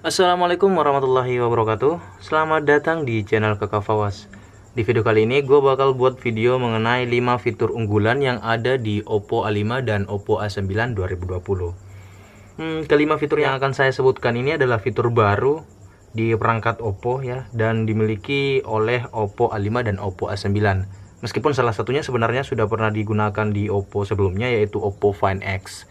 Assalamualaikum warahmatullahi wabarakatuh. Selamat datang di channel Kakak Fawas. Di video kali ini gue bakal buat video mengenai 5 fitur unggulan yang ada di Oppo A5 dan Oppo A9 2020 hmm, Kelima fitur yang akan saya sebutkan ini adalah fitur baru di perangkat Oppo ya Dan dimiliki oleh Oppo A5 dan Oppo A9 Meskipun salah satunya sebenarnya sudah pernah digunakan di Oppo sebelumnya yaitu Oppo Find X.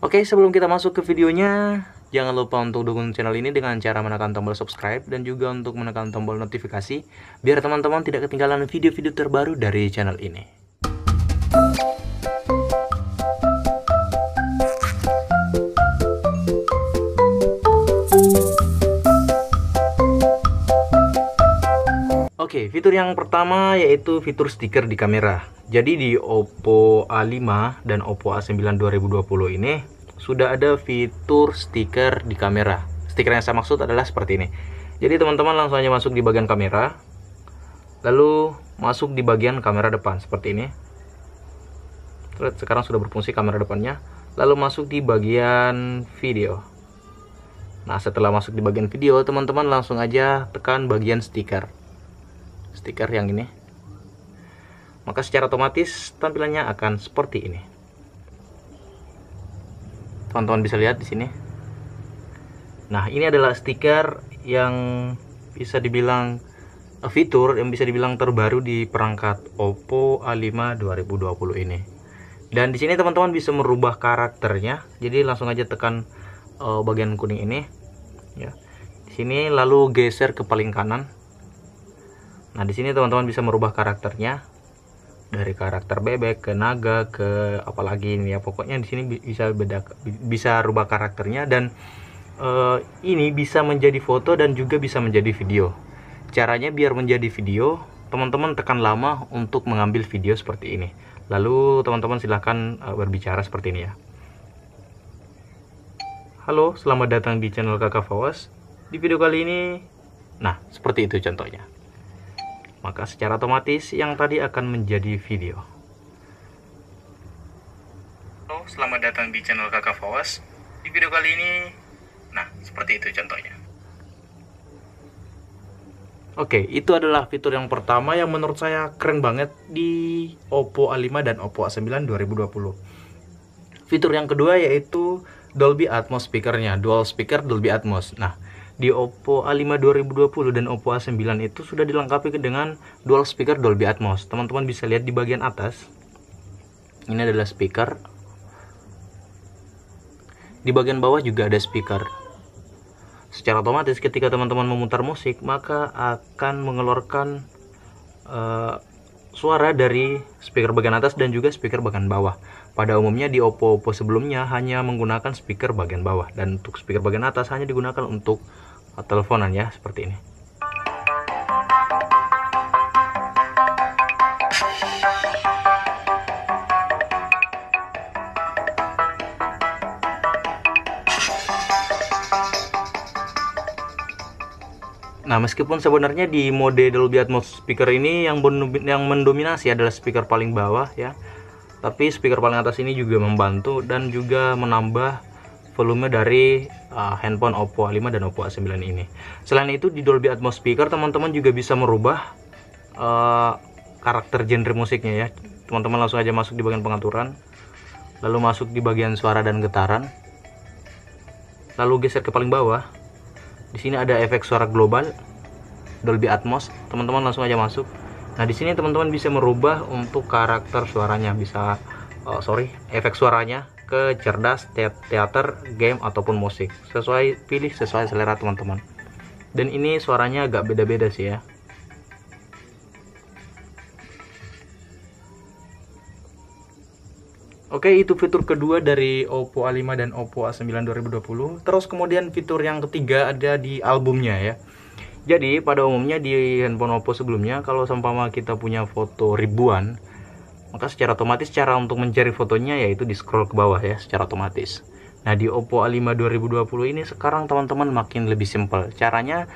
Oke sebelum kita masuk ke videonya Jangan lupa untuk dukung channel ini dengan cara menekan tombol subscribe dan juga untuk menekan tombol notifikasi biar teman-teman tidak ketinggalan video-video terbaru dari channel ini. Oke, fitur yang pertama yaitu fitur stiker di kamera. Jadi di Oppo A5 dan Oppo A9 2020 ini sudah ada fitur stiker di kamera. Stiker yang saya maksud adalah seperti ini. Jadi teman-teman langsung aja masuk di bagian kamera. Lalu masuk di bagian kamera depan seperti ini. Sekarang sudah berfungsi kamera depannya. Lalu masuk di bagian video. Nah, setelah masuk di bagian video, teman-teman langsung aja tekan bagian stiker. Stiker yang ini. Maka secara otomatis tampilannya akan seperti ini teman-teman bisa lihat di sini. Nah ini adalah stiker yang bisa dibilang uh, fitur yang bisa dibilang terbaru di perangkat Oppo A5 2020 ini. Dan di sini teman-teman bisa merubah karakternya. Jadi langsung aja tekan uh, bagian kuning ini ya. Di sini lalu geser ke paling kanan. Nah di sini teman-teman bisa merubah karakternya dari karakter bebek ke naga ke apalagi ini ya. Pokoknya di sini bisa beda bisa rubah karakternya dan uh, ini bisa menjadi foto dan juga bisa menjadi video. Caranya biar menjadi video teman-teman tekan lama untuk mengambil video seperti ini. Lalu teman-teman silahkan uh, berbicara seperti ini ya. Halo selamat datang di channel kakak Fawas. Di video kali ini nah seperti itu contohnya maka secara otomatis yang tadi akan menjadi video. Halo, selamat datang di channel Kakak Fawas. Di video kali ini, nah seperti itu contohnya. Oke, itu adalah fitur yang pertama yang menurut saya keren banget di Oppo A5 dan Oppo A9 2020. Fitur yang kedua yaitu Dolby Atmos speakernya, dual speaker Dolby Atmos. Nah, di Oppo A5 2020 dan Oppo A9 itu sudah dilengkapi dengan dual speaker Dolby Atmos. Teman-teman bisa lihat di bagian atas. Ini adalah speaker. Di bagian bawah juga ada speaker. Secara otomatis ketika teman-teman memutar musik, maka akan mengeluarkan uh, suara dari speaker bagian atas dan juga speaker bagian bawah. Pada umumnya di Oppo Oppo sebelumnya hanya menggunakan speaker bagian bawah dan untuk speaker bagian atas hanya digunakan untuk teleponan ya seperti ini. Nah, meskipun sebenarnya di mode Dolby Atmos speaker ini yang yang mendominasi adalah speaker paling bawah ya. Tapi speaker paling atas ini juga membantu dan juga menambah volume dari uh, handphone Oppo A5 dan Oppo A9 ini. Selain itu di Dolby Atmos speaker teman-teman juga bisa merubah uh, karakter genre musiknya ya. Teman-teman langsung aja masuk di bagian pengaturan, lalu masuk di bagian suara dan getaran, lalu geser ke paling bawah di sini ada efek suara global Dolby Atmos. Teman-teman langsung aja masuk. Nah, di sini teman-teman bisa merubah untuk karakter suaranya, bisa oh, sorry, efek suaranya ke cerdas, teater, game ataupun musik. Sesuai pilih sesuai selera teman-teman. Dan ini suaranya agak beda-beda sih ya. Oke, itu fitur kedua dari Oppo A5 dan Oppo A9 2020. Terus kemudian fitur yang ketiga ada di albumnya ya. Jadi pada umumnya di handphone Oppo sebelumnya kalau seumpama kita punya foto ribuan, maka secara otomatis cara untuk mencari fotonya yaitu di scroll ke bawah ya secara otomatis. Nah, di Oppo A5 2020 ini sekarang teman-teman makin lebih simpel. Caranya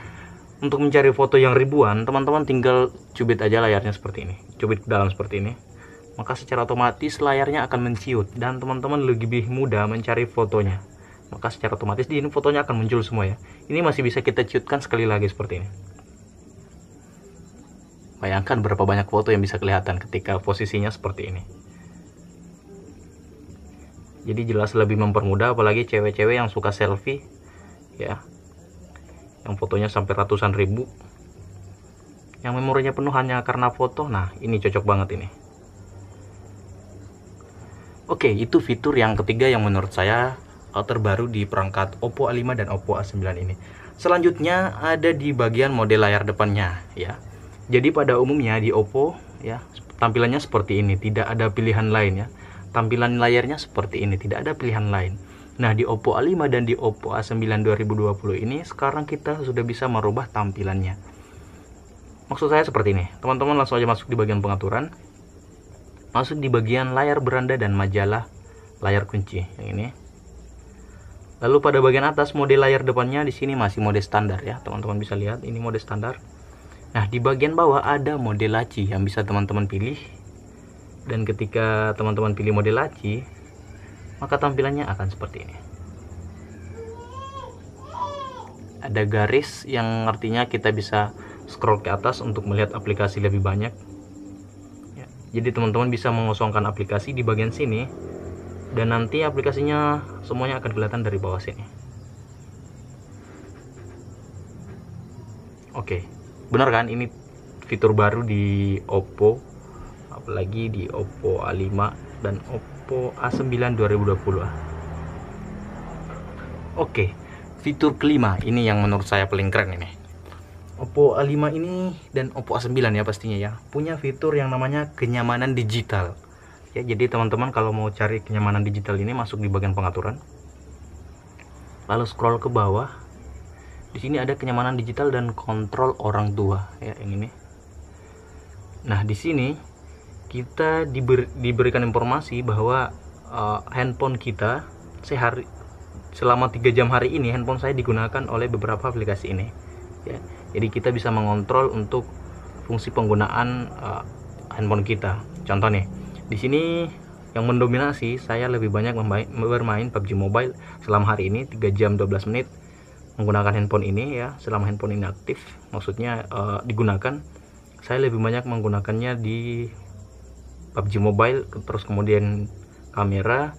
untuk mencari foto yang ribuan, teman-teman tinggal cubit aja layarnya seperti ini. Cubit ke dalam seperti ini maka secara otomatis layarnya akan menciut dan teman-teman lebih mudah mencari fotonya. Maka secara otomatis di ini fotonya akan muncul semua ya. Ini masih bisa kita ciutkan sekali lagi seperti ini. Bayangkan berapa banyak foto yang bisa kelihatan ketika posisinya seperti ini. Jadi jelas lebih mempermudah apalagi cewek-cewek yang suka selfie ya. Yang fotonya sampai ratusan ribu. Yang memorinya penuh hanya karena foto. Nah ini cocok banget ini Oke, itu fitur yang ketiga yang menurut saya terbaru di perangkat Oppo A5 dan Oppo A9 ini. Selanjutnya ada di bagian model layar depannya ya. Jadi pada umumnya di Oppo ya tampilannya seperti ini, tidak ada pilihan lain ya. Tampilan layarnya seperti ini, tidak ada pilihan lain. Nah, di Oppo A5 dan di Oppo A9 2020 ini sekarang kita sudah bisa merubah tampilannya. Maksud saya seperti ini. Teman-teman langsung aja masuk di bagian pengaturan masuk di bagian layar beranda dan majalah layar kunci yang ini. Lalu pada bagian atas mode layar depannya di sini masih mode standar ya teman-teman bisa lihat ini mode standar. Nah di bagian bawah ada mode laci yang bisa teman-teman pilih. Dan ketika teman-teman pilih mode laci maka tampilannya akan seperti ini. Ada garis yang artinya kita bisa scroll ke atas untuk melihat aplikasi lebih banyak jadi teman-teman bisa mengosongkan aplikasi di bagian sini. Dan nanti aplikasinya semuanya akan kelihatan dari bawah sini. Oke benar kan? Ini fitur baru di Oppo apalagi di Oppo A5 dan Oppo A9 2020 oke fitur kelima ini yang menurut saya paling keren ini Oppo A5 ini dan Oppo A9 ya pastinya ya punya fitur yang namanya kenyamanan digital. Ya jadi teman-teman kalau mau cari kenyamanan digital ini masuk di bagian pengaturan. Lalu scroll ke bawah. Di sini ada kenyamanan digital dan kontrol orang tua ya yang ini. Nah di sini kita diber, diberikan informasi bahwa uh, handphone kita sehari selama tiga jam hari ini handphone saya digunakan oleh beberapa aplikasi ini ya jadi kita bisa mengontrol untuk fungsi penggunaan uh, handphone kita. Contoh nih di sini yang mendominasi saya lebih banyak bermain PUBG Mobile selama hari ini 3 jam 12 menit menggunakan handphone ini ya. Selama handphone ini aktif maksudnya uh, digunakan saya lebih banyak menggunakannya di PUBG Mobile terus kemudian kamera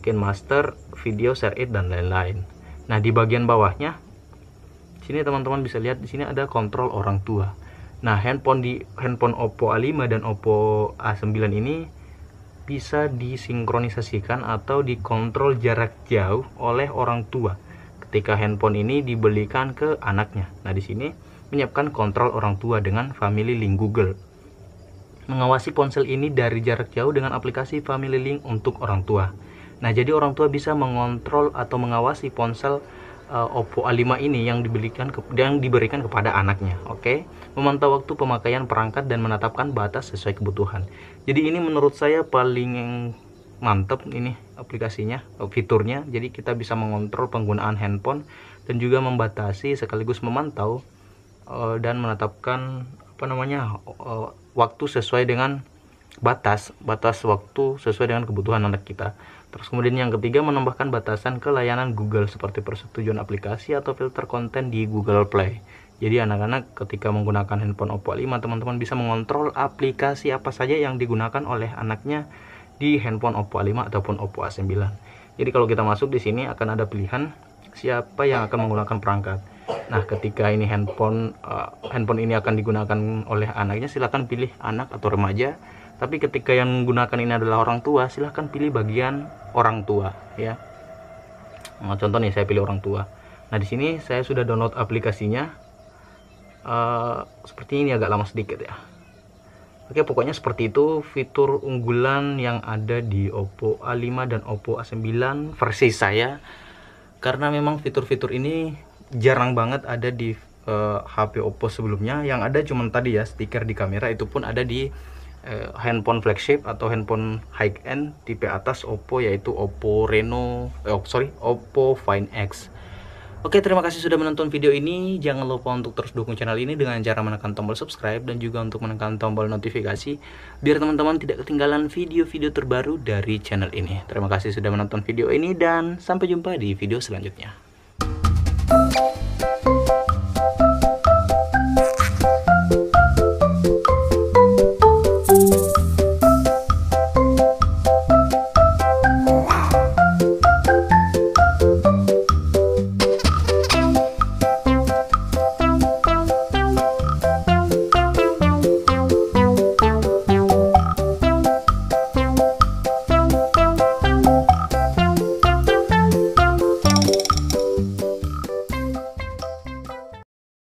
Master, video share it dan lain-lain. Nah di bagian bawahnya sini teman-teman bisa lihat di sini ada kontrol orang tua. Nah handphone di handphone Oppo A5 dan Oppo A9 ini bisa disinkronisasikan atau dikontrol jarak jauh oleh orang tua ketika handphone ini dibelikan ke anaknya. Nah di sini menyiapkan kontrol orang tua dengan Family Link Google. Mengawasi ponsel ini dari jarak jauh dengan aplikasi Family Link untuk orang tua. Nah jadi orang tua bisa mengontrol atau mengawasi ponsel uh, Oppo A5 ini yang diberikan ke, yang diberikan kepada anaknya. Oke, okay? memantau waktu pemakaian perangkat dan menetapkan batas sesuai kebutuhan. Jadi ini menurut saya paling mantap ini aplikasinya, fiturnya. Jadi kita bisa mengontrol penggunaan handphone dan juga membatasi sekaligus memantau uh, dan menetapkan apa namanya uh, waktu sesuai dengan batas batas waktu sesuai dengan kebutuhan anak kita. Terus kemudian yang ketiga menambahkan batasan ke layanan Google seperti persetujuan aplikasi atau filter konten di Google Play. Jadi anak-anak ketika menggunakan handphone Oppo A5 teman-teman bisa mengontrol aplikasi apa saja yang digunakan oleh anaknya di handphone Oppo A5 ataupun Oppo A9. Jadi kalau kita masuk di sini akan ada pilihan siapa yang akan menggunakan perangkat. Nah, ketika ini handphone uh, handphone ini akan digunakan oleh anaknya silahkan pilih anak atau remaja tapi ketika yang menggunakan ini adalah orang tua silahkan pilih bagian orang tua ya. Nah, contoh nih saya pilih orang tua. Nah di sini saya sudah download aplikasinya. Uh, seperti ini agak lama sedikit ya. Oke pokoknya seperti itu fitur unggulan yang ada di Oppo A5 dan Oppo A9 versi saya. Karena memang fitur-fitur ini jarang banget ada di uh, eh, HP Oppo sebelumnya. Yang ada cuma tadi ya stiker di kamera itu pun ada di eh, handphone flagship atau handphone high end tipe atas Oppo yaitu Oppo Reno eh, oh, sorry Oppo Find X Oke, terima kasih sudah menonton video ini. Jangan lupa untuk terus dukung channel ini dengan cara menekan tombol subscribe dan juga untuk menekan tombol notifikasi biar teman-teman tidak ketinggalan video-video terbaru dari channel ini. Terima kasih sudah menonton video ini dan sampai jumpa di video selanjutnya.